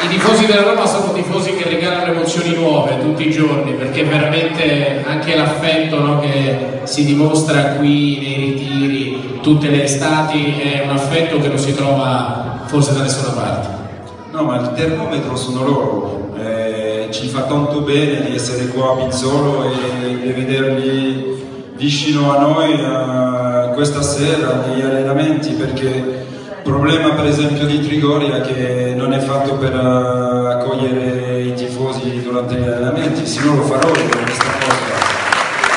I tifosi della Roma sono tifosi che regalano emozioni nuove tutti i giorni perché veramente anche l'affetto no, che si dimostra qui nei ritiri tutte le estati è un affetto che non si trova forse da nessuna parte. No, ma il termometro sono loro, eh, ci fa tanto bene di essere qua a Pizzolo e di vederli vicino a noi uh, questa sera negli allenamenti perché il problema per esempio di Trigoria che non è fatto per uh, accogliere i tifosi durante gli allenamenti, se no lo farò